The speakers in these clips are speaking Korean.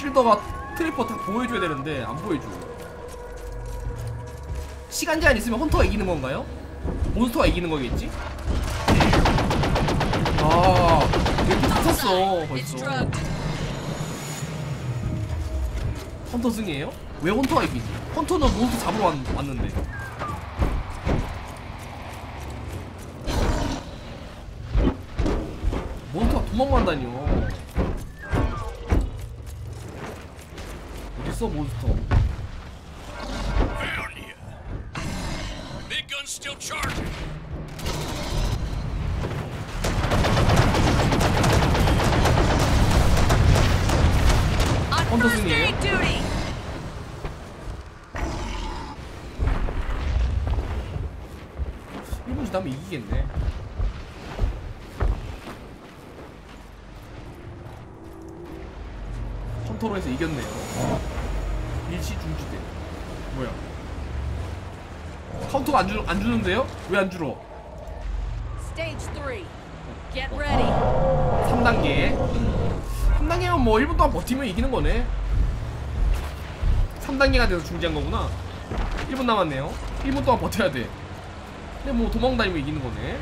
shielder가 trapper 다 보여줘야 되는데 안 보여줘 시간 제한 있으면 hunter가 이기는 건가요? monster가 이기는 거겠지? 아 여기 다 It's 벌써. 헌터 승이에요? 왜 hunter가 이기지? hunter는 monster 잡으러 왔, 왔는데 몬스터가 도망간다니요 이겼네요. 일시 중지대. 뭐야? 카운터가 안, 주, 안 주는데요? 왜 안 줄어? Stage three. Get ready. 3단계. 3단계면 뭐 1분 동안 버티면 이기는 거네. 3단계가 돼서 중지한 거구나. 1분 남았네요. 1분 동안 버텨야 돼. 근데 뭐 도망다니면 이기는 거네.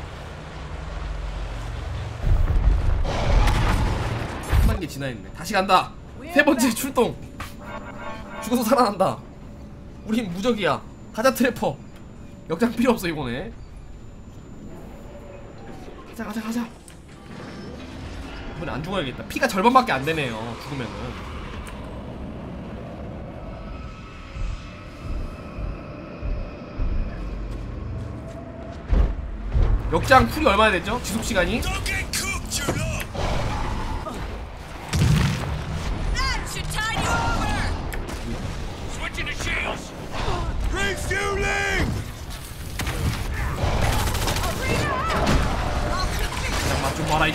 3단계 지나있네. 다시 간다 세 번째 출동. 죽어서 살아난다. 우린 무적이야. 가자 트래퍼. 역장 필요 없어 이번에. 가자 가자 가자. 이번에 안 죽어야겠다. 피가 절반밖에 안 되네요 죽으면은. 역장 풀이 얼마나 됐죠? 지속 시간이?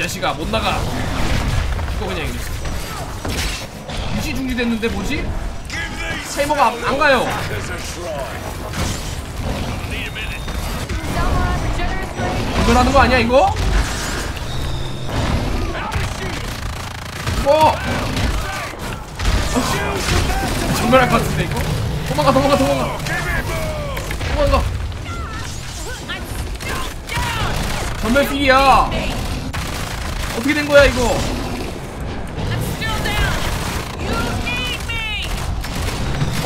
자식아 못 나가 죽어 그냥 이랬어 유시 중지됐는데 뭐지? 세이버가 안, 안 가요. 이걸 하는 거 아니야 이거? 뭐? 어, 전멸할 것 같은데 이거? 도망가 도망가 도망가 도망가 전멸 필이야 어떻게 된 거야 이거.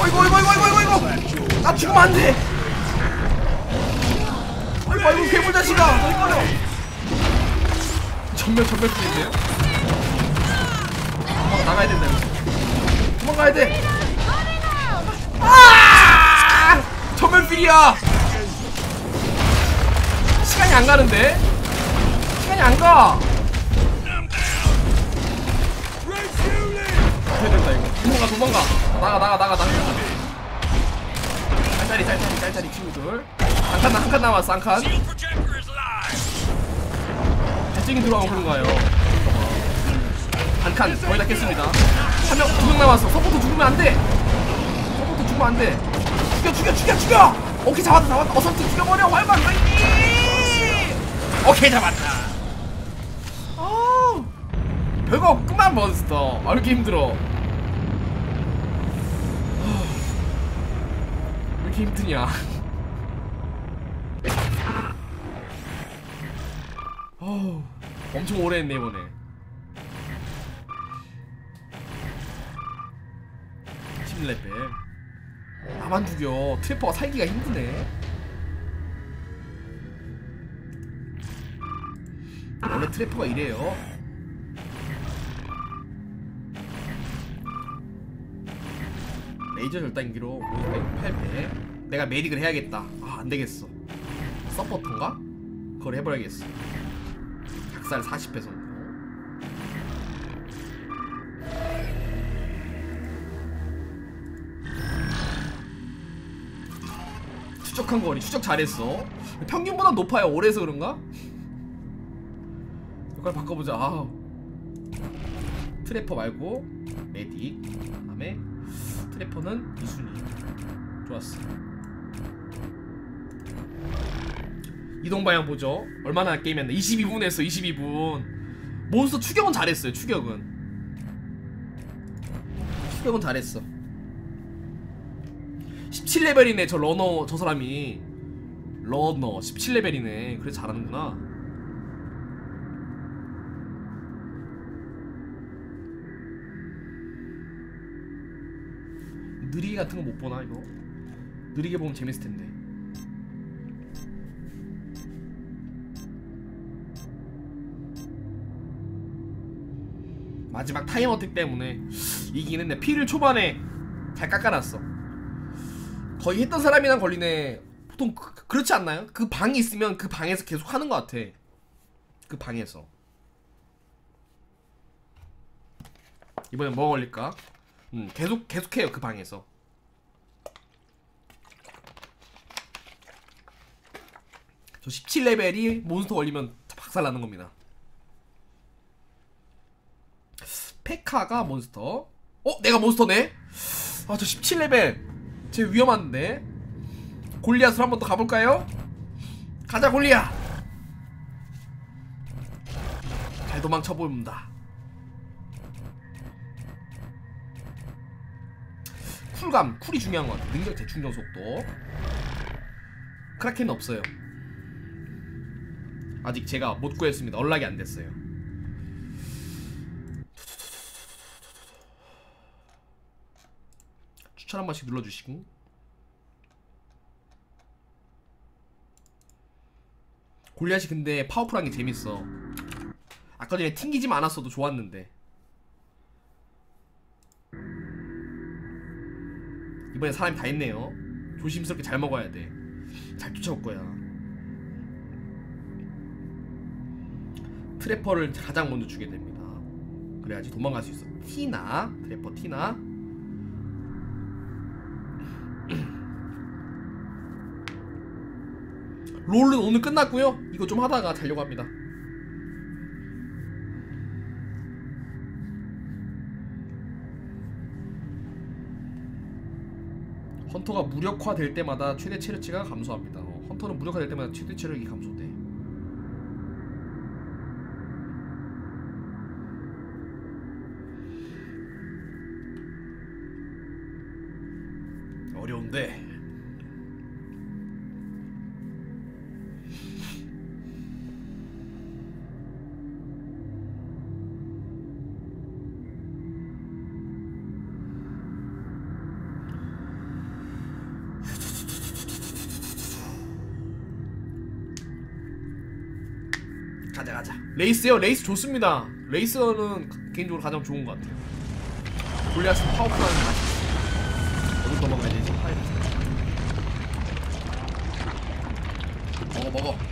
어이구 어이구 어이구 어이구 어이구 나 죽으면 안돼. 어이구 어이구 괴물 자식아. 너 이거요 전멸 전멸 필인데요? 도망 나가야 된다 도망가야 돼. 아! 전멸 필이야. 시간이 안 가는데? 시간이 안 가 도망가 도망가. 나가 나가 나가 나가. 짤짤이 짤짤이 짤짤이 친구들. 한칸 한칸 남았어 한칸. 배짱이 들어가고 그런가요? 한칸 거의 다 깼습니다. 한명두 명 남았어. support 죽으면 안돼. support 죽으면 안돼. 죽여 죽여 죽여 죽여! 오케이 잡았다 잡았다. 어서 죽여버려 활만 오케이 잡았다. 아 별거 없구만 몬스터. 아, 왜 이렇게 힘들어 아, 왜 이렇게 힘드냐. 어우, 엄청 오래 했네 이번에. 십 레벨 나만 죽여. trapper가 살기가 힘드네. 원래 trapper가 이래요 레이저 절단기로 508배 내가 메딕을 해야겠다. 아 안되겠어. 서포터인가? 그걸 해버려야겠어. 작살 40배 정도. 추적한 거리 추적 잘했어. 평균보다 높아요. 오래서 그런가? 이걸 바꿔보자. 아 trapper 말고 medic trapper는 이순이. 좋았어 이동 방향 보죠. 얼마나 게임했나. 22분 했어 22분. 몬스터 추격은 잘했어요 추격은. 수령은 잘했어. 17레벨이네 저 러너 저 사람이. 러너 17레벨이네. 그래 잘하는구나 느리게 같은 거 못 보나 이거? 느리게 보면 재밌을 텐데. 마지막 타임 어택 때문에 이기는 데 피를 초반에 잘 깎아놨어. 거의 했던 사람이랑 걸리네. 보통 그, 그렇지 않나요? 그 방이 있으면 그 방에서 계속 하는 것 같아. 그 방에서. 이번엔 뭐 걸릴까? 음 계속 계속해요 그 방에서 저 17레벨이 몬스터 걸리면 박살나는 겁니다 페카가 몬스터 어? 내가 몬스터네? 아 저 17레벨 쟤 위험한데 골리앗으로 한 번 더 가볼까요? 가자 골리앗 잘 도망쳐본다 쿨감 쿨이 중요한 것 같아 능력 재충전 속도. 크라켄은 없어요. 아직 제가 못 구했습니다. 연락이 안 됐어요. 추천 한 번씩 눌러주시고. 골리앗이 근데 powerful한 게 재밌어. 아까 전에 튕기지만 않았어도 좋았는데 이번엔 사람이 다 있네요. 조심스럽게 잘 먹어야 돼잘 쫓아올 거야. trapper를 가장 먼저 주게 됩니다. 그래야지 도망갈 수 있어. 티나? trapper 티나? 롤은 오늘 끝났고요. 이거 좀 하다가 자려고 합니다. 헌터가 무력화될 때마다 최대 체력치가 감소합니다. 어, 헌터는 무력화될 때마다 최대 체력이 감소돼. 어려운데. 레이스요? 레이스 좋습니다. 레이스는 개인적으로 가장 좋은 것 같아요. 골리앗은 파워풀한 맛이 어디 도망가야 되지? 먹어 먹어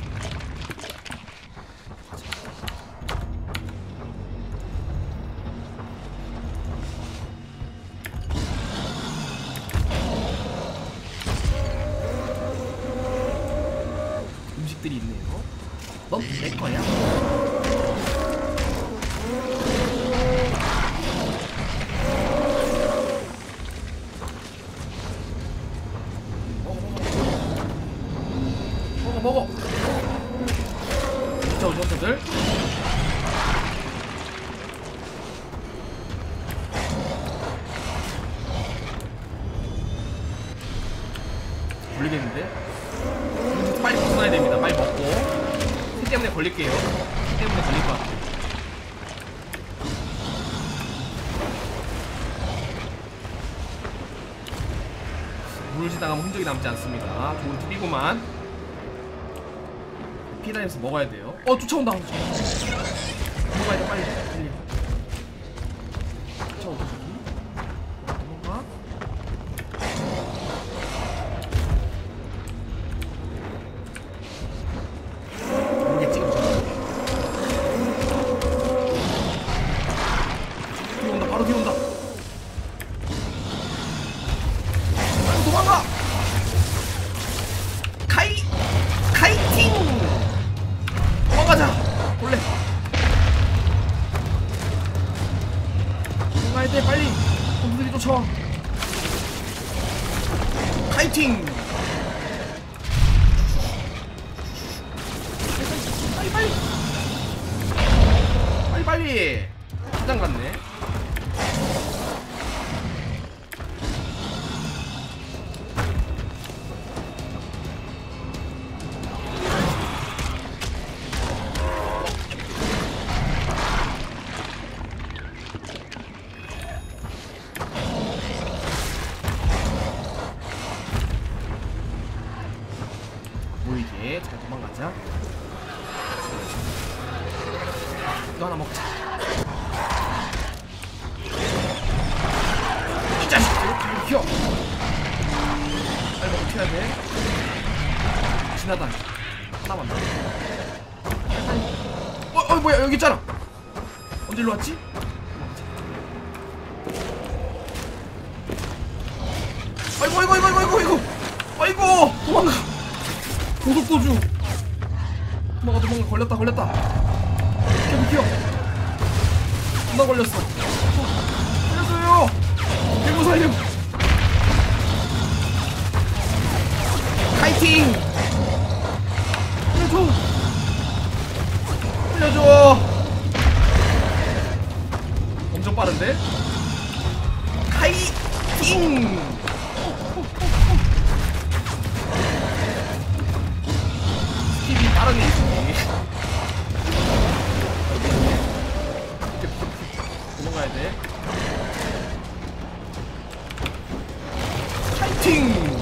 남지 않습니다. 좋은 팁이구만. 피 다니면서 먹어야 돼요. 어 쫓아온다. 먹어야 어디로 왔지? 잉! 스티비 빠르네, 스티비. 도망가야 돼. 파이팅!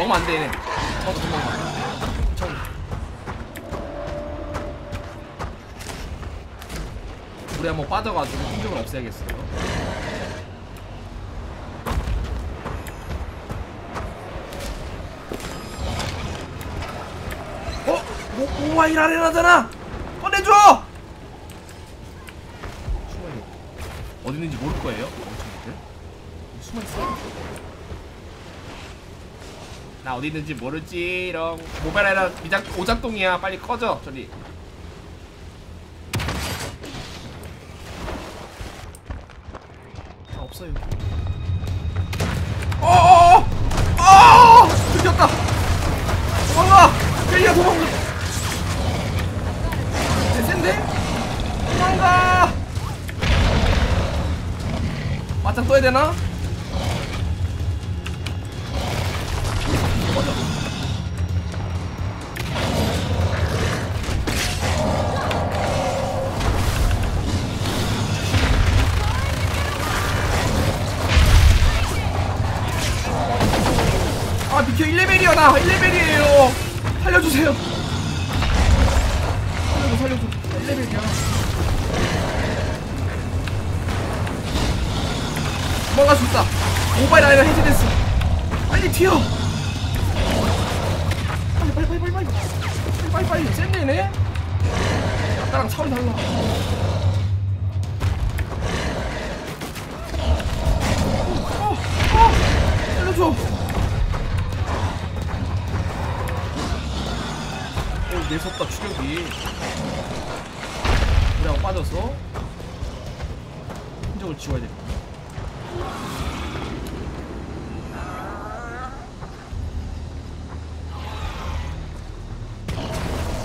먹으면 안 돼. 빠져가지고 충격을 없애야겠어요. 어? 오, 오마일 아레나잖아! 꺼내줘! 숨어있네. 어디 있는지 모를 거예요, 멍청이들. 숨어있어. 나 어디 있는지 모르지롱. 모바일 아레나 미작, 오작동이야. 빨리 꺼져, 저리. 도망갈 수 있다. 모바일 아이가 해제됐어. 빨리 튀어. 빨리 빨리 빨리 빨리 빨리. 빨리 빨리. 빨리 샌데네. 아까랑 차원이 달라. 어, 어, 살려줘. 오, 내섰다 추격이. 그래고 빠져서. 흔적을 지워야 돼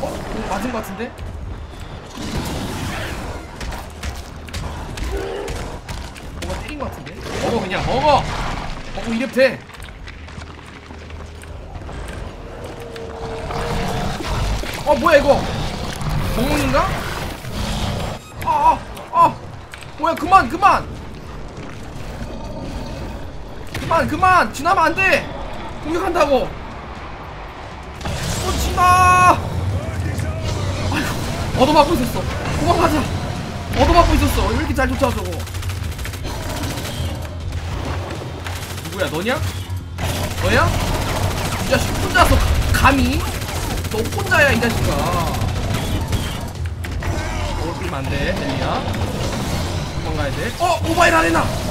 어? 오, 맞은 것 같은데? 뭐가 때린 것 같은데? 먹어 그냥 먹어! 먹고 이랩 돼! 어 뭐야 이거 멍멍인가? 아아 아, 뭐야 그만 그만 그만 그만 지나면 안돼 공격한다고 얻어맞고 있었어 도망가자 얻어맞고 있었어 왜 이렇게 잘 쫓아와 저거 누구야 너냐? 너야? 이 자식 혼자서 감히? 너 혼자야 이 자식아 올리면 안돼 젤리야 도망가야 돼 어! 모바일 아레나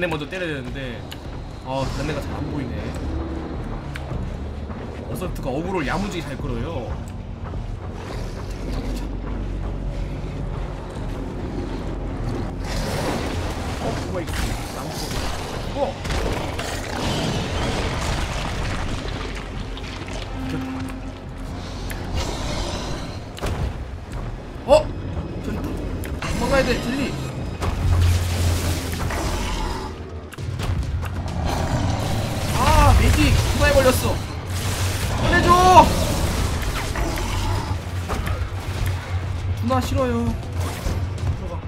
단내 먼저 때려야 되는데. 아 단내가 잘 안 보이네. 어설프가 어그로를 야무지게 잘 끌어요. 어 뭐야 이거 나무 어? 어! 저리 도망가야 돼, 젤리! 싫어요. 들어가.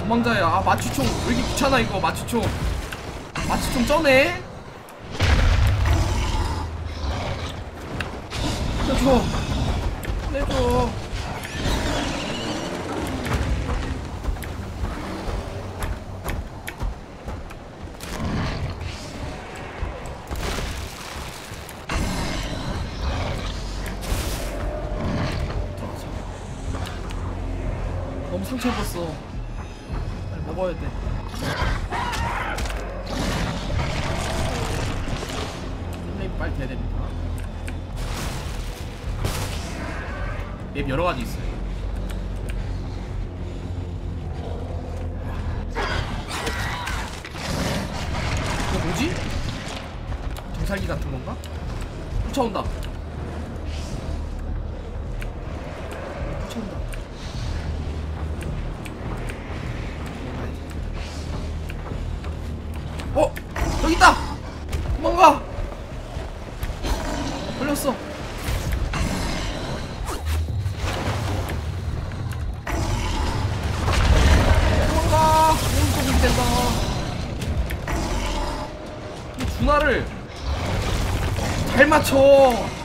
도망자야. 아 마취총. 왜 이렇게 귀찮아 이거 마취총? 마취총 쩌네? 그렇죠 잘 맞춰.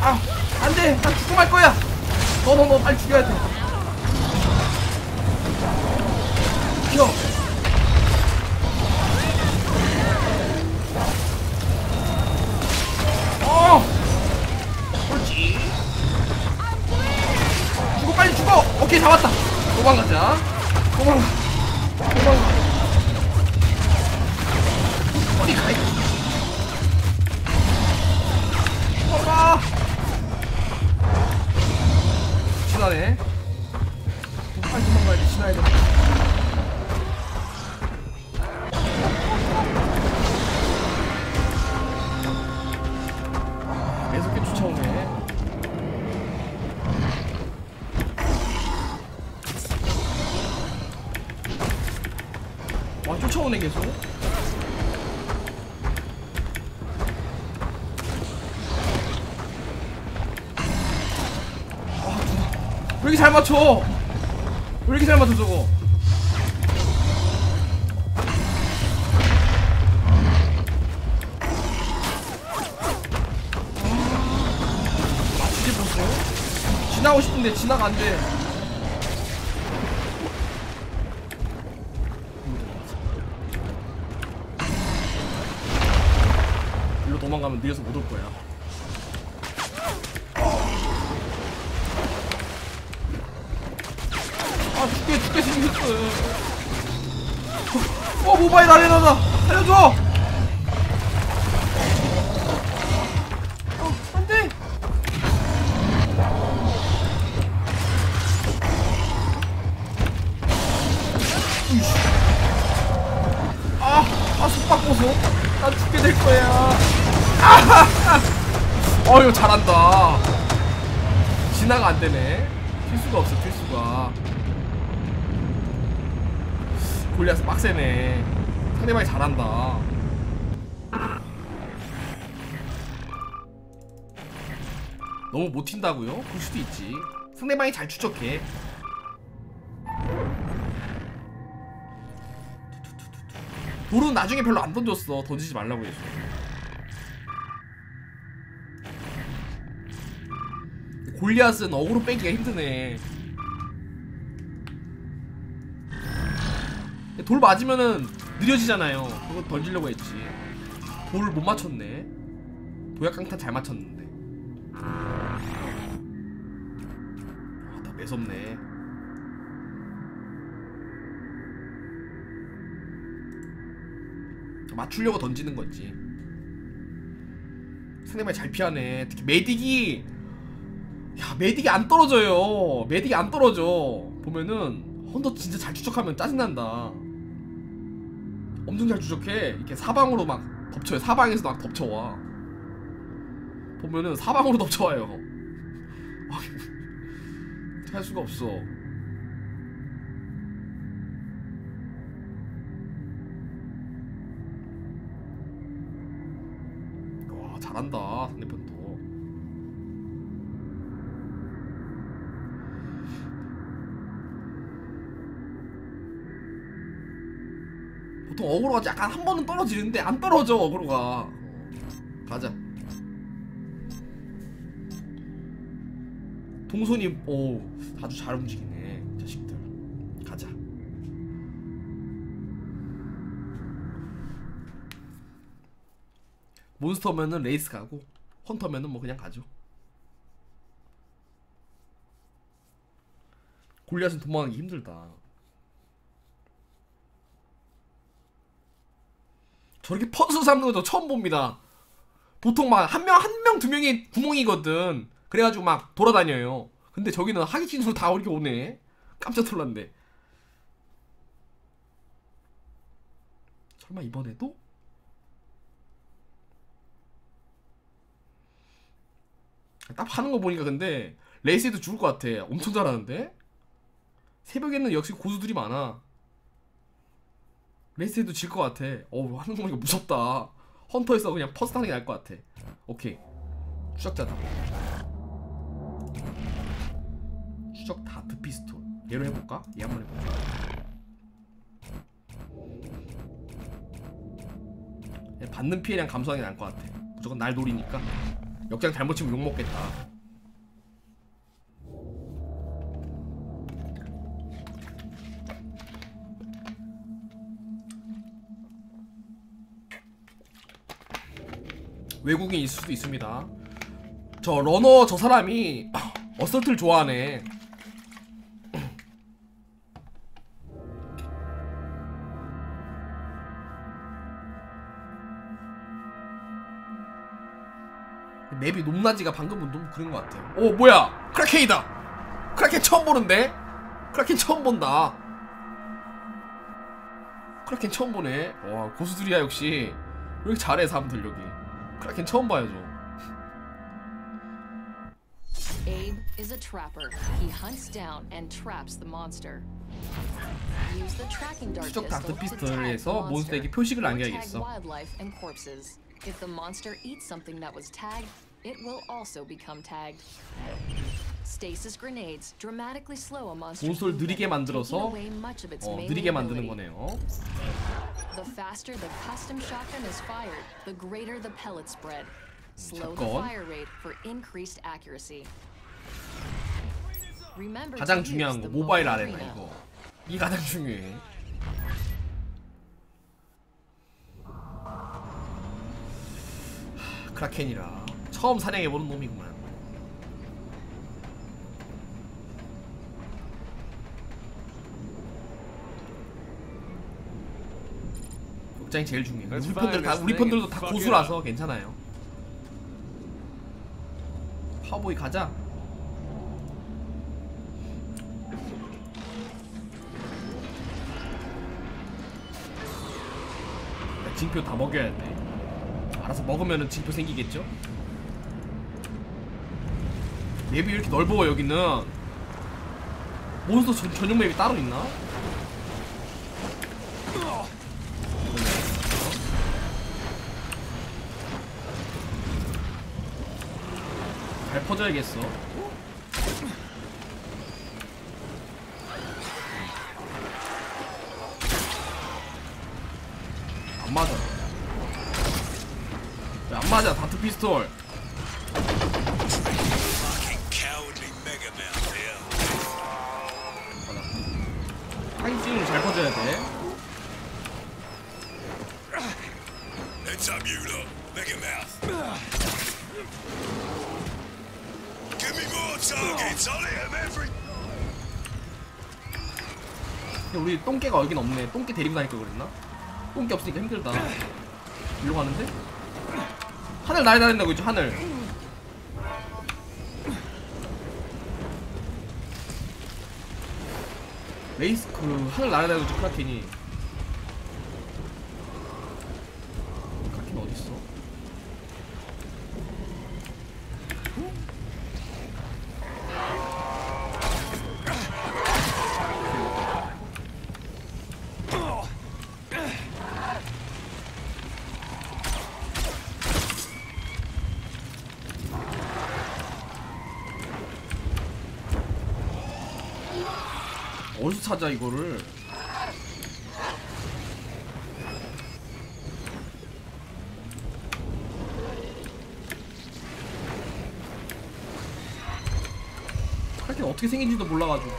아 안 돼. 나 죽고 말 거야. 너 너 너 빨리 죽여야 돼. 죽여. 어. 그렇지. 죽어 빨리 죽어. 오케이 잡았다. 도망가자. 도망가 잘 맞춰. 왜 이렇게 잘 맞춰 저거? 맞추지 보소 지나고 싶은데 지나가 안돼 아, 아, 속박 보소. 난 죽게 될 거야. 아, 어, 이거 잘한다. 진화가 안 되네. 필수가 없어, 필수가. 골리앗 빡세네. 상대방이 잘한다. 너무 못 튄다고요? 그럴 수도 있지. 상대방이 잘 추적해. 돌은 나중에 별로 안 던졌어. 던지지 말라고 해서. 골리앗은 어그로 빼기가 힘드네. 돌 맞으면은 느려지잖아요. 그거 던지려고 했지. 돌을 못 맞췄네. 도약 강탄 잘 맞췄는데. 아, 다 매섭네. 맞추려고 던지는 거지. 상대방이 잘 피하네. 특히 메딕이 야 메딕이 안 떨어져요. 메딕이 안 떨어져. 보면은 헌터 진짜 잘 추적하면 짜증난다. 엄청 잘 추적해. 이렇게 사방으로 막 덮쳐요. 사방에서 막 덮쳐와. 보면은 사방으로 덮쳐와요. 할 수가 없어. 잘한다 상대편도 보통 어그로가 약간 한 번은 떨어지는데 안 떨어져 어그로가. 가자. 동선이 오 아주 잘 움직이네 몬스터면은 레이스 가고 헌터면은 뭐 그냥 가죠. 골리앗은 도망가기 힘들다. 저렇게 잡는 거저 처음 봅니다. 보통 막 한 명 한 명 두 명이 구멍이거든. 그래가지고 막 돌아다녀요. 근데 저기는 하기진수로 다 이렇게 오네. 깜짝 놀랐네. 설마 이번에도? 딱 하는 거 보니까 근데 레이스에도 죽을 것 같아. 엄청 잘하는데? 새벽에는 역시 고수들이 많아. 레이스에도 질 것 같아. 어우 하는 거 보니까 무섭다. hunter에서 그냥 first 하는 게 나을 것 같아. 오케이. 추적자다. 추적 다트 피스톨. 얘로 해볼까? 얘 한번 해볼까? 얘 받는 피해량 감소하는 게 나을 것 같아 무조건 날 노리니까 역장 잘못 치면 욕먹겠다. 외국인일 수도 있습니다. 저 러너 저 사람이 assault를 좋아하네 맵이 높낮이가 방금은 너무 그런 것 같아요. 오 뭐야 크라켄이다. 크라켄 처음 보는데? 크라켄 처음 본다. 크라켄 처음 보네. 와 고수들이야 역시. 왜 이렇게 잘해 사람들 여기. 크라켄 처음 저. Abe is a trapper. He hunts down and traps the monster. Use the tracking dart pistol to tag the monster, or tag wildlife and corpses. If the monster eats something that was tagged, it will also become tagged. Stasis grenades dramatically slow a monster's 몬스터를 movement, 느리게 만들어서 어, 느리게 만드는. 거네요. The faster the custom shotgun is fired, the greater the pellet spread. Slow the fire rate for increased accuracy. 가장 중요한 거 the 모바일 아레나. 이거. 이 가장 중요해. 하, 크라켄이라 처음 사냥해보는 놈이구만. 극장이 제일 중요해. 우리 편들 다 우리 thing 다 고수라서 괜찮아요. 파보이 가자. 야, 징표 다 먹여야 돼. 알아서 먹으면은 징표 생기겠죠? 맵이 이렇게 넓어 여기는 몬스터 전, 전용 맵이 따로 있나? 잘 퍼져야겠어. 안 맞아. 왜안 맞아, 다트 피스톨. Every. 근데 우리 똥개가 여긴 없네. 똥개 데리고 다닐 걸 그랬나? 똥개 없으니까 힘들다. 일로 가는데? 하늘 날아다닌다고 했죠, 하늘. 레이스 그 하늘 날아다니고 있죠, 크라켄이. 크라켄 어디 있어? 어디서 찾아 이거를? 크라켄 어떻게 생긴지도 몰라가지고.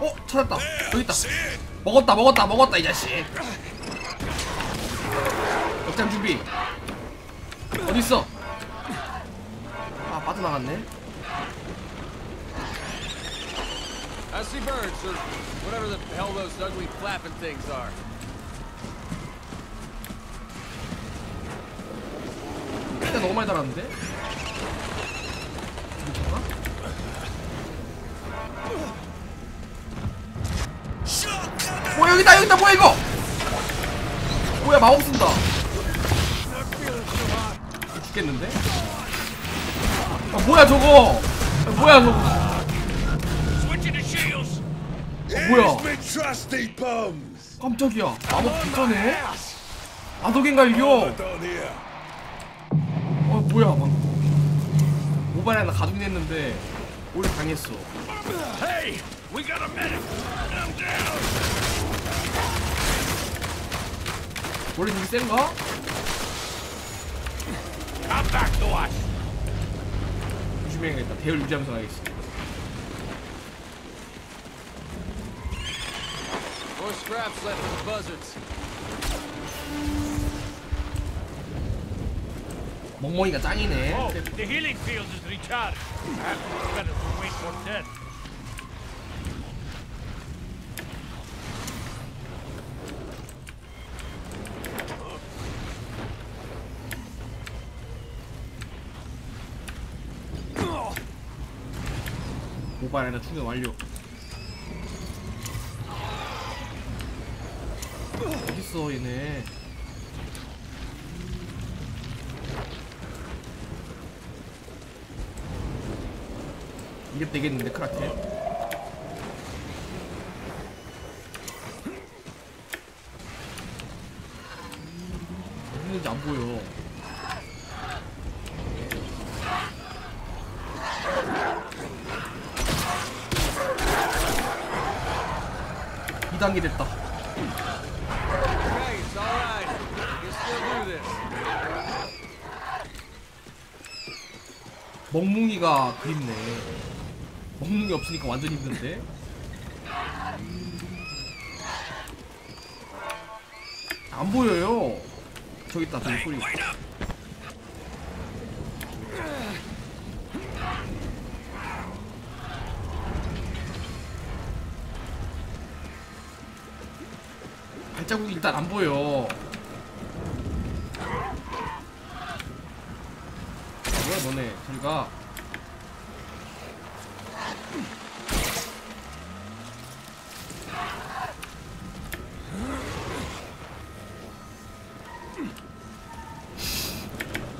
어 찾았다. 여기 있다. See it? 먹었다 먹었다 먹었다 이 자식. 역장 준비. 나갔네. I see birds, or whatever the hell those ugly flapping things are. 피가 너무 많이 달았는데? 이거 Shotgun. 뭐 여기다 여기다 뭐야 이거? 뭐야 마법 쓴다. 죽겠는데? 아 뭐야 저거? 아, 뭐야 저거? Shields. 뭐야? 깜짝이야. 마법 비싸네? Down here. 어 뭐야 방금 모바일 하나 당했어 a medic. I'm down. 원래 되게 센가? 조심해야 겠다 대열 유지하면서 가야겠어 More scraps left for the buzzards. 멍멍이가 짱이네 Oh, the healing field is recharged. Perhaps it's better to wait for death. 하나 충전 완료. 어딨어 얘네? 이랩 되겠는데 크라테 어디 있는지 안 보여 이단계 됐다 Okay, it's alright. Do this. 멍뭉이가 그립네. 멍뭉이 없으니까 완전 힘든데. 안 보여요. 저기 있다, 저기 소리. 발자국이 일단 안 보여. 뭐야 너네. 저리 가.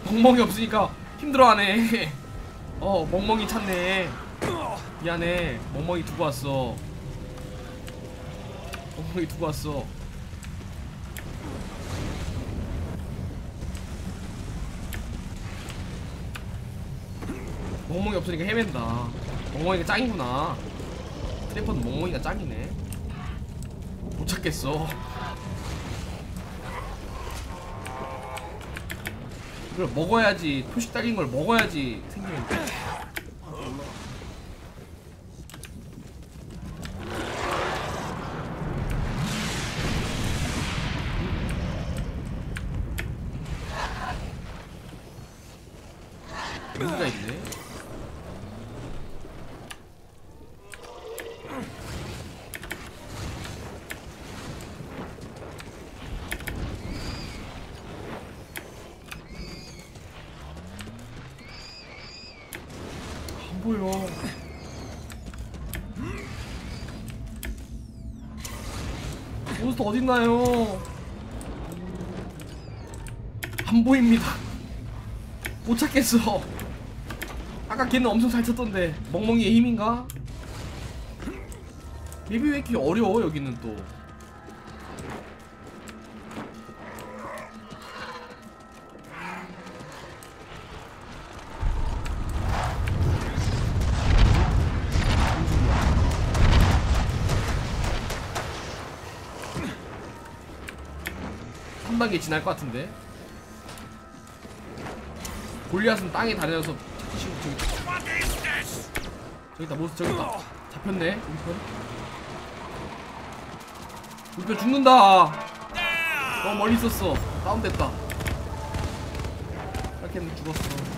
멍멍이 없으니까 힘들어하네. 어 멍멍이 찾네. 미안해. 멍멍이 두고 왔어. 멍멍이 두고 왔어 멍멍이 없으니까 헤맨다. 멍멍이가 짱이구나. 트래퍼는 멍멍이가 짱이네. 못 찾겠어. 이걸 먹어야지 표식 딸린 걸 먹어야지 생기는데. 여기가 있네. 안 보여. 몬스터 어딨나요? 안 보입니다. 못 찾겠어. 아까 걔는 엄청 잘 쳤던데 멍멍이의 힘인가? 맵이 왜 이렇게 어려워 여기는 또 단계 지날 것 같은데 골리앗은 땅에 치고 저기 있다. What is this? 저기 있다 모습 저기 있다 잡혔네 우리편 우리편 죽는다. 너무 멀리 있었어 다운됐다 이렇게 죽었어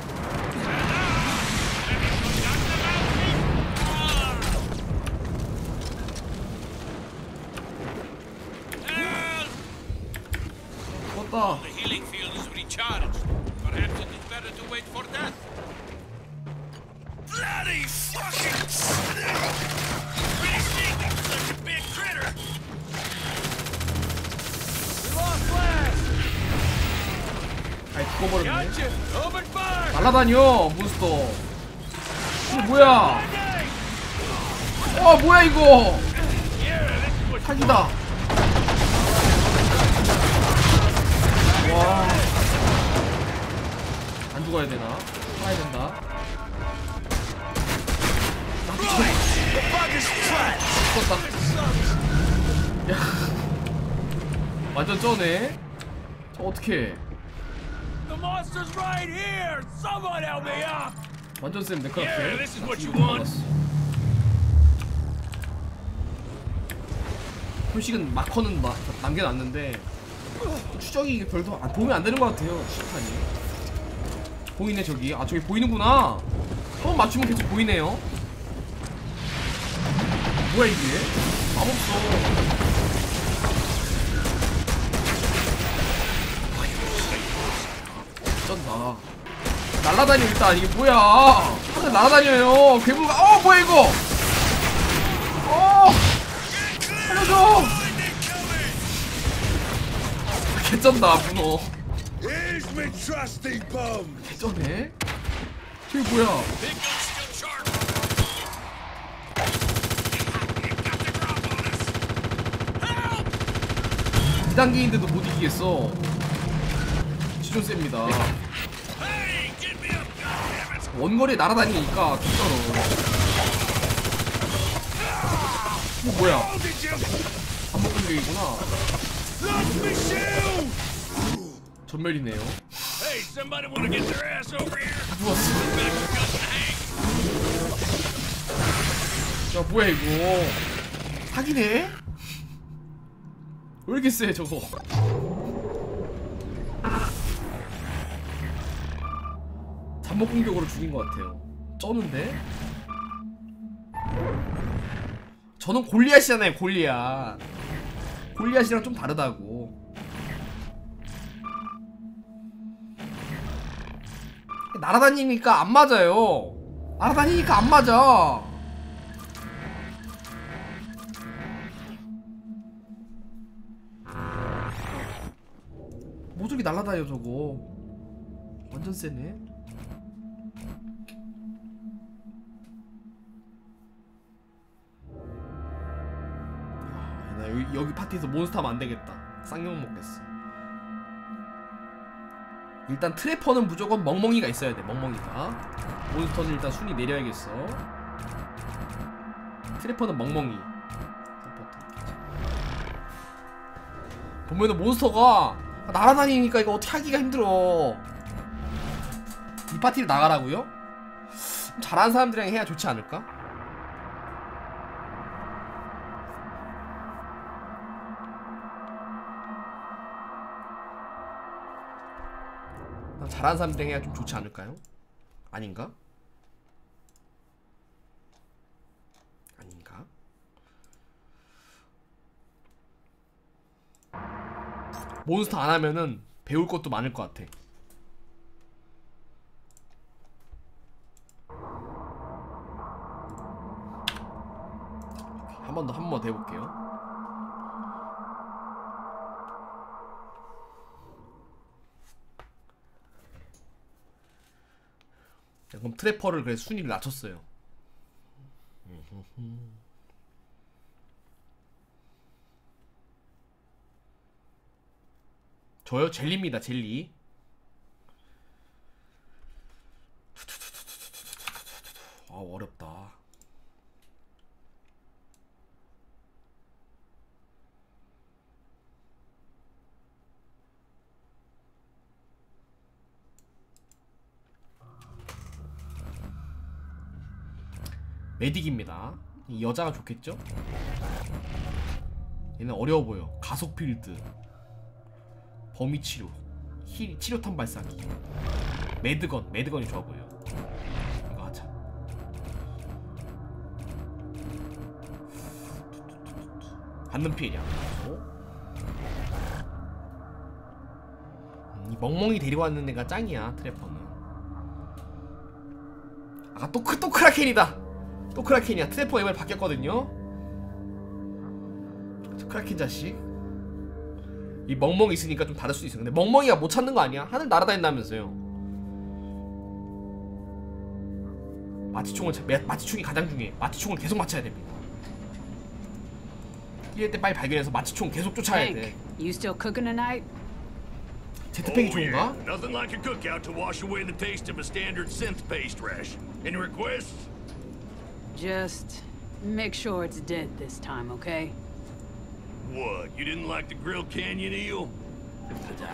날라다녀 몬스터 이게 뭐야 어 뭐야 이거 사기다 와. 안 죽어야 되나? 살아야 된다. 죽었다. 야. 완전 쩌네. 저 어떻게? The monster's right here! Someone help me up! 완전 쌤 네크라케. Yeah, this is what you want. 표식은 마커는 마, 남겨놨는데 추적이 별도 안, 도움이 안 되는 것 같아요 시판이 보이네 저기 아 저기 보이는구나 한번 맞추면 계속 보이네요 뭐야 이게 마법소 날라다녀 일단 이게 뭐야 하늘 날아다녀요 괴물가 어 뭐야 이거 어 살려줘 개쩐다 문어. 개쩌네 저기 뭐야 Big gun still sharp. Got the drop on us. Help! 2단계인데도 못 이기겠어 지존 셉니다 원거리에 날아다니니까 진짜로 어 뭐야 반복 공격이구나? 전멸이네요? 누웠어. 야 뭐야 이거 사기네? 왜 이렇게 세 저거 잠복 공격으로 죽인 것 같아요. 쩌는데? 저는 골리앗이잖아요 골리앗. 골리앗이랑 좀 다르다고. 날아다니니까 안 맞아요. 날아다니니까 안 맞아. 모조리 날아다녀 저거. 완전 세네 여기, 여기 파티에서 몬스터 하면 안 되겠다 쌍욕 먹겠어 일단 트래퍼는 무조건 멍멍이가 있어야 돼 멍멍이가 몬스터는 일단 순위 내려야겠어 트래퍼는 멍멍이. 보면은 몬스터가 날아다니니까 이거 어떻게 하기가 힘들어 이 파티를 나가라고요? 좀 잘하는 사람들이랑 해야 좋지 않을까? 잘하는 사람들이랑 해야 좀 좋지 않을까요? 아닌가? 아닌가? 몬스터 안 하면은 배울 것도 많을 것 같아. 한 번 더 한 번 더 해볼게요. 그럼 트래퍼를 그래 순위를 낮췄어요. 저요 젤리입니다 젤리. 아 어렵다. Medic입니다. 이 여자가 좋겠죠? 얘는 어려워 보여. 가속 필드, 범위 치료, heal 치료탄 발사기, Med Gun, Med Gun이 좋아 보여. 이거 하자. 받는 피해량. 음, 이 멍멍이 데리고 왔는 애가 짱이야 Trapper는. 아까 또, 크- 또 Kraken이다. 또 Kraken이야. Trapper 앱을 바뀌었거든요. 저 Kraken 자식. 이 멍멍이 있으니까 좀 다를 수도 있어. 근데 멍멍이가 못 찾는 거 아니야? 하늘 날아다닌다면서요. 마취총을 마취총이 가장 중요해. 마취총을 계속 맞춰야 됩니다. 이럴 때 빨리 발견해서 마취총 계속 쫓아야 돼. Hank, you still cooking tonight? jetpack이 Oh, 좋은가? yeah. Nothing like a cookout to wash away the taste of a standard synth paste rash. Any requests? Just make sure it's dead this time, okay? What? You didn't like the grilled canyon eel?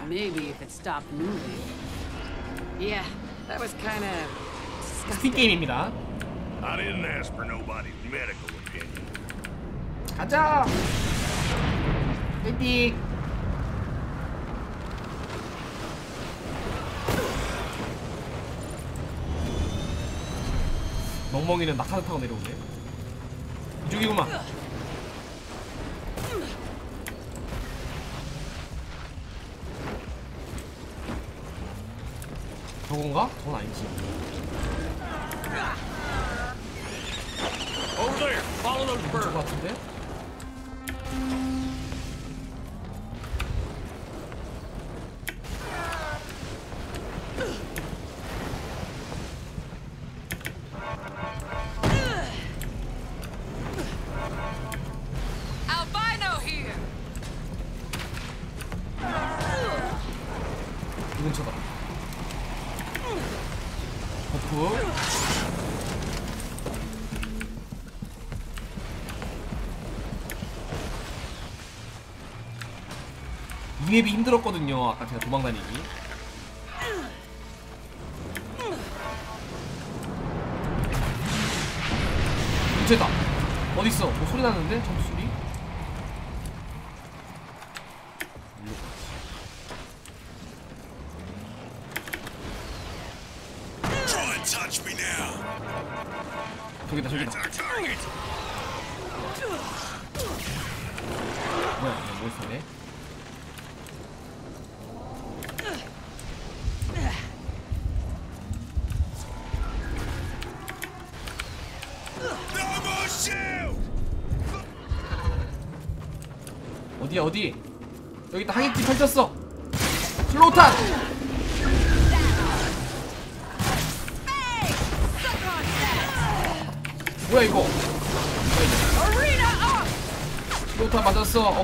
Maybe if it stopped moving. Yeah, that was kind of 스틱 게임입니다. I didn't ask for nobody's medical opinion. 가자. 땡땡. 멍멍이는 낙하산 타고 내려오네. 이쪽이구만. 저건가? 저건 아니지. Over there! Follow those 저거! 같은데? 이 맵이 힘들었거든요. 아까 제가 도망다니기. 근처다. 어딨어? 뭐 소리 나는데? 점수 소리?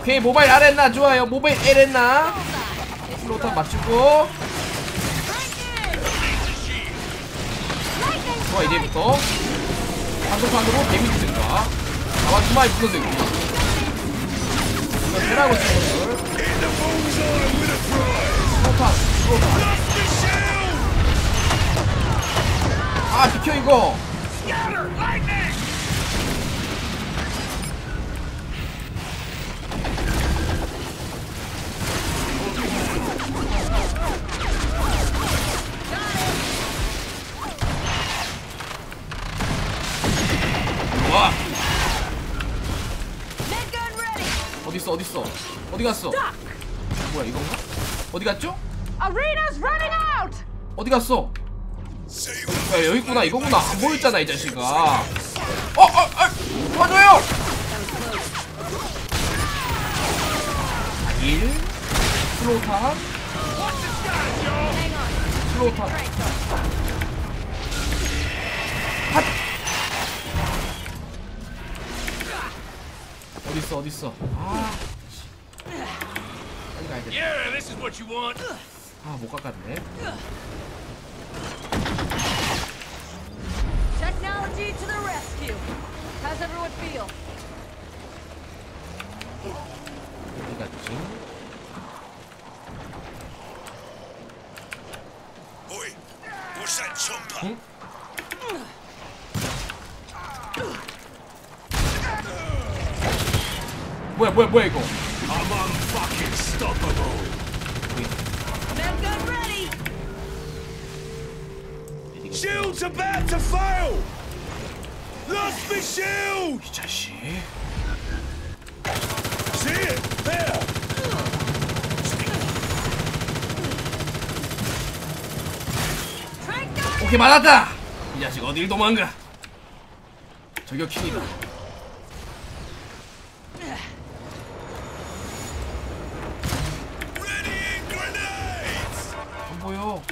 오케이 모바일 아레나 좋아요. 모바일 에레나. 슬로우탄 맞추고. 좋아 이제부터 한동판으로 데미지 증가. 아마 두마리 붙어들기. 이거 해라고 친구들. Shield! 아 비켜 이거. 어딨어 어디 갔어? 뭐야 이건가? 어디 갔죠? 어디 갔어? 야 여기 있구나 이거구나 안 보였잖아 이 자식아 어! 어! 어! 도와줘요! 1 slow 탄 slow 탄 어딨어 어딨어 아 씨. 빨리 가야 돼. Yeah, this is what you want. 아못 깎았네 Technology to the rescue. How's everyone feel? 어디 갔지? Oi, what's that chomper? 응? 뭐야 뭐야 뭐야 이거 I'm unfucking stoppable. Medgun ready. Shield's about to fail! Lost me shield! 이 자식 See it? There! Trank gun. 오케이 맞았다 이 자식 어딜 도망가 저격 킹이다 보여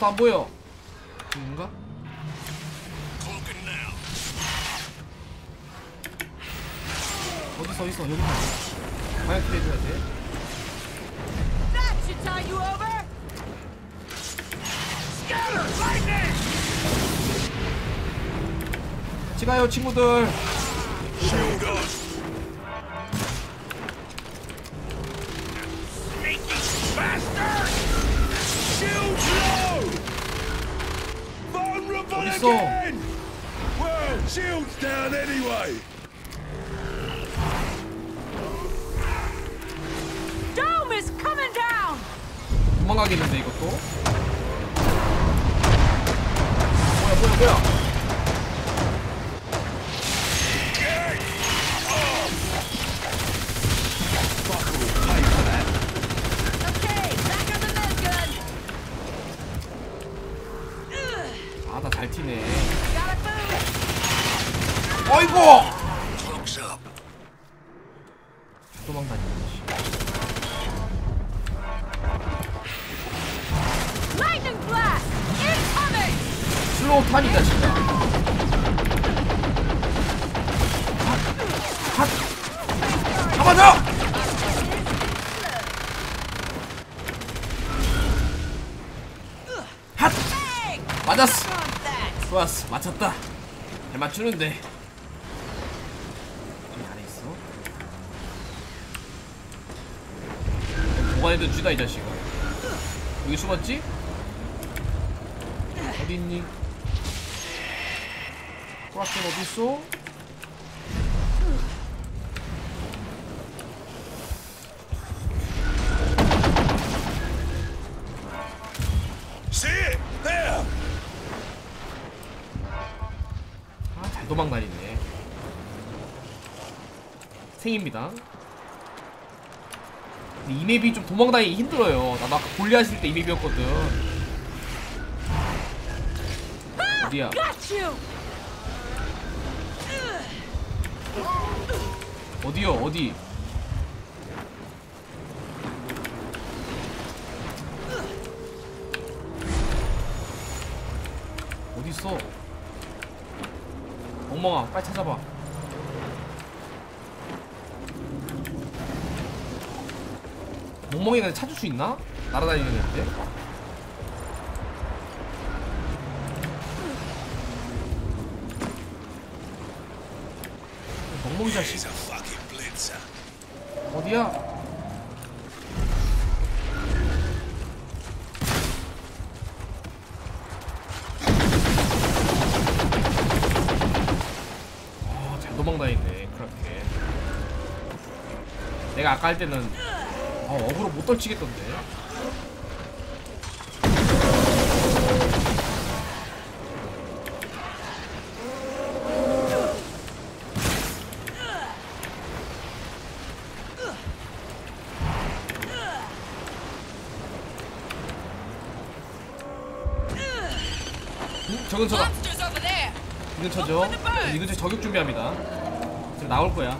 몬스터 안 보여 뭔가? Cloaking now. 어딨어 어딨어 여기 있다 방역 킬 해줘야 돼! 같이 가요 친구들 탄이다 진짜 핫! 핫! 잡아줘! 핫! 맞았어 좋았어 맞췄다 잘 맞추는데 여기 안에 있어 보관해둔 쥐다 이 자식아 여기 숨었지? 어디 있니? It? There. 아, 잘 도망 다니네. 생입니다. 근데 이 맵이 좀 도망다니기 힘들어요. 나도 아까 골리앗일 때이 맵이었거든. 어디야? 어디요? 어디? 어디 있어? 멍멍아, 빨리 찾아봐. 멍멍이가 찾을 수 있나? 날아다니는 애인데. 도망다니네, 그렇게. 내가 아까 할 때는 아, 어그로 못 떨치겠던데. 저다. 근처죠? 이 근처 저격 준비합니다. 지금 나올 거야.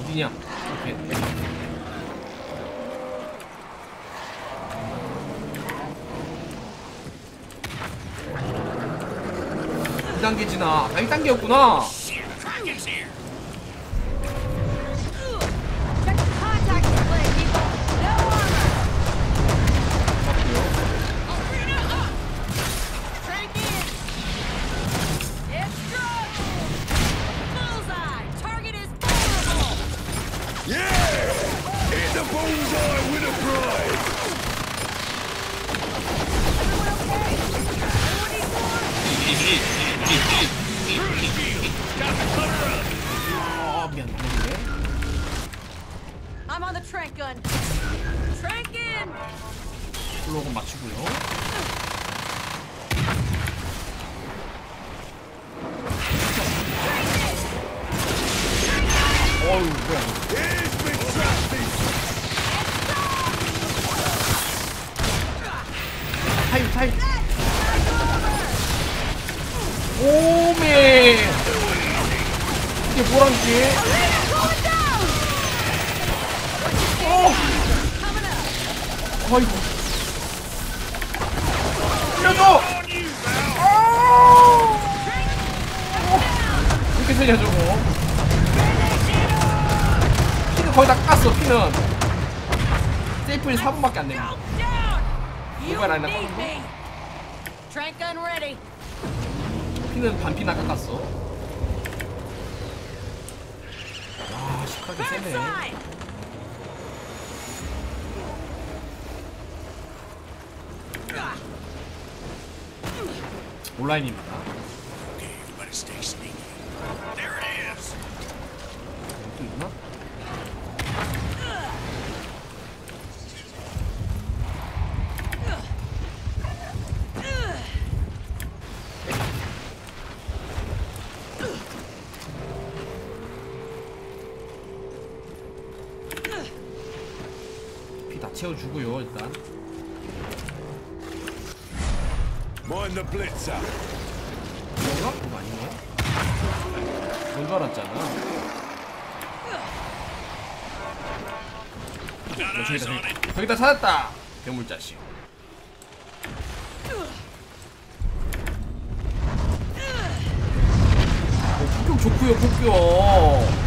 어디냐? 오케이. 2단계 지나. 아, 1단계였구나. 어이구 살려줘 어. 이렇게 살려줘 피는 거의 다 깠어 피는 세이프는 4분밖에 안 됩니다. Trank gun ready. 피는 반피나 깎았어 와 시크하게 세네 온라인입니다 Blitzer. 뭔가? 그거 아닌가? 알았잖아 Got 어, eyes 저기다 on it. 저기- 저기다 찾았다 괴물 자식 어, 폭격 좋고요 폭격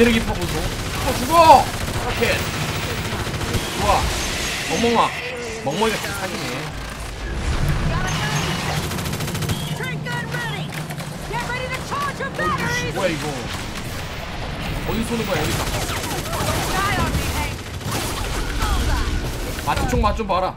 에너지 퍼보소 어 죽어 이렇게 좋아 멍멍아 멍멍이가 진짜 사기네 batteries. 뭐야 이거 어디 쏘는 거야. Bullseye. 마초총 맛좀 봐라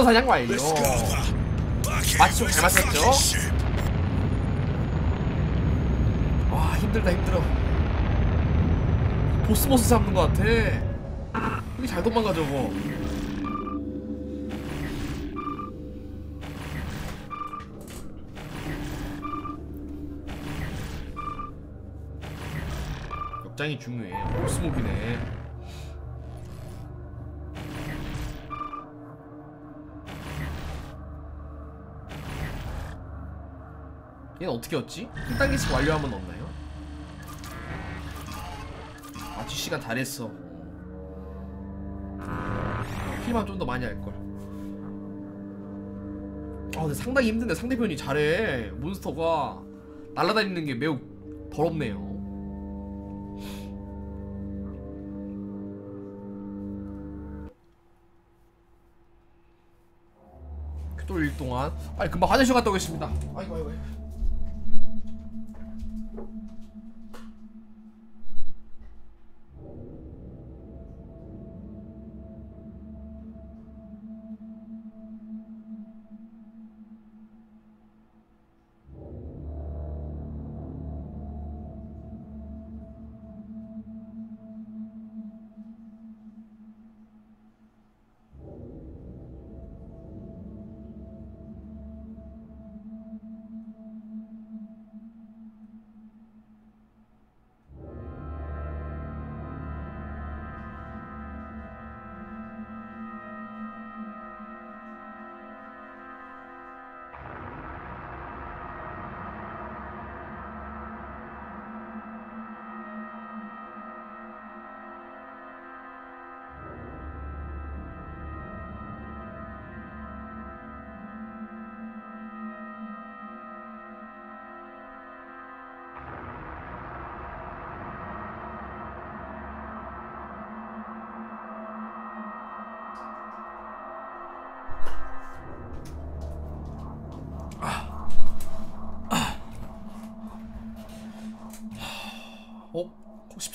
문어 사냥 완료 맛이 좀잘 맞췄죠? 와 힘들다 힘들어. 보스보스 잡는 것 같아. 이게 잘 도망가 저거 역장이 중요해. 보스몹이네 얘는 어떻게 얻지? 1단계씩 완료하면 없나요? 아 뒷시간 잘했어. 킬만 좀 더 많이 할걸. 아 근데 상당히 힘든데 상대편이 잘해. 몬스터가 날아다니는 게 매우 더럽네요. 또1 동안. 아니 금방 화장실 갔다 오겠습니다. 아이고 아이고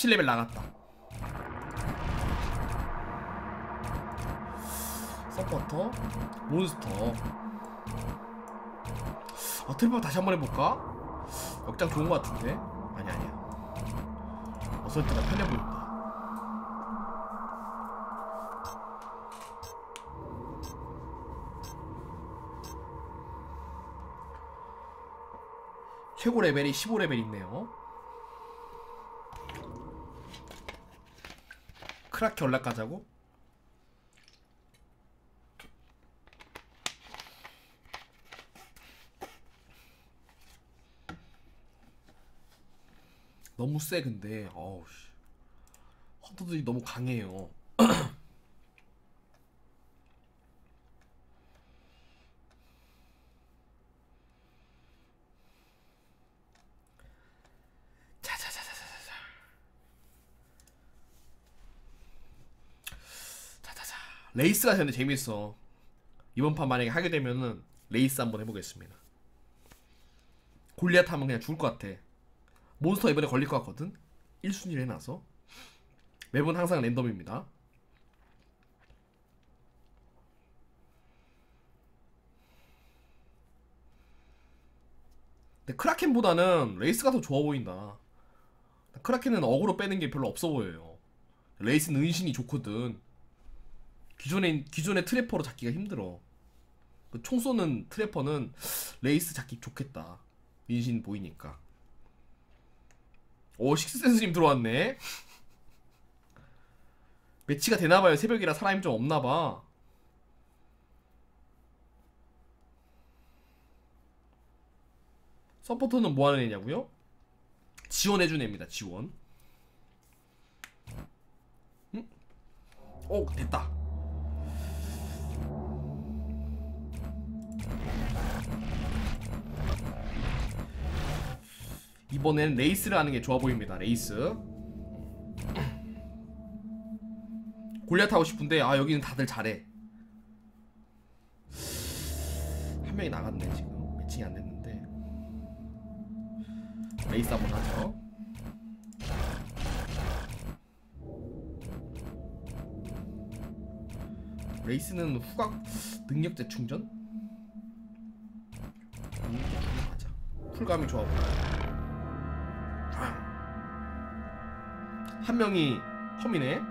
17레벨 나갔다. 서포터 몬스터. 아 Trapper 다시 한 번 해볼까? 역장 좋은 것 같은데? 아니 아니야. Assault가 편해 보인다. 최고 레벨이 15레벨 있네요 크라케 올라가자고? 너무 세 근데. 어우 씨. 헌터들이 너무 강해요 자자자자자자 자자자 Wraith가 되는데 재밌어. 이번 판 만약에 하게 되면은 Wraith 한번 해보겠습니다. 골리앗 하면 그냥 죽을 것 같아. 몬스터 이번에 걸릴 것 같거든? 1순위를 해놔서. map은 항상 랜덤입니다. 근데 Kraken보다는 Wraith가 더 좋아 보인다. Kraken은 어그로 빼는 게 별로 없어 보여요. Wraith는 은신이 좋거든 기존에 기존의 Trapper로 잡기가 힘들어. 그 총 쏘는 Trapper는 Wraith 잡기 좋겠다. 은신 보이니까. 오 식스센스님 들어왔네. 매치가 되나봐요. 새벽이라 사람이 좀 없나봐. 서포터는 뭐하는 애냐고요? 지원해준 애입니다 지원. 응? 오 됐다 이번엔 Wraith를 하는 게 좋아 보입니다. Wraith. 골리앗 하고 싶은데 아 여기는 다들 잘해. 한 명이 나갔네 지금 matching이 안 됐는데. Wraith 한번 하죠. Wraith는 후각 능력 재충전? 능력 재충전 하자. 쿨감이 좋아 보여. 한 명이 험이네.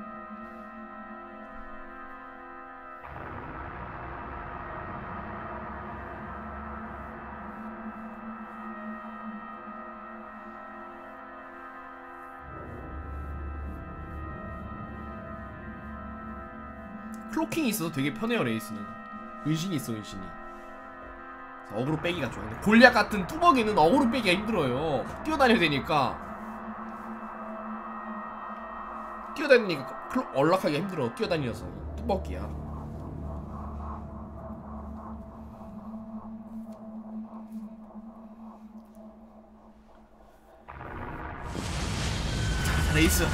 cloaking이 있어서 되게 편해요 Wraith는. 은신이 있어 은신이. 어그로 빼기가 좋아요. 근데 골리앗 같은 뚜벅이는 어그로 빼기가 힘들어요. 뛰어다녀야 되니까 뛰어다니니까 클로, 얼락하기가 힘들어 뛰어다니면서 뚜벅이야 자 레이스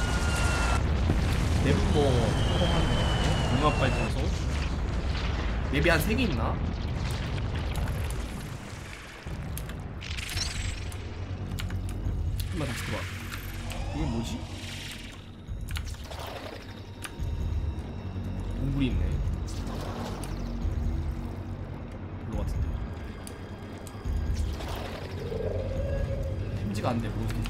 뭐 같고 융합 발전소 맵이 한 3개 있나? 한번 다시 들어와 이건 뭐지? 동굴이 있네. 별로 같은데. 템지가 안돼 몬스터